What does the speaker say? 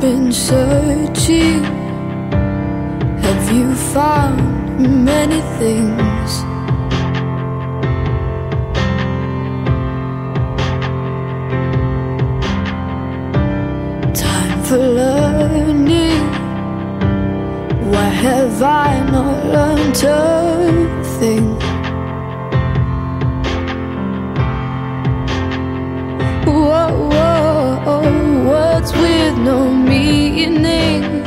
been searching Have you found many things? Time for learning Why have I not learned to think? Words with no meaning.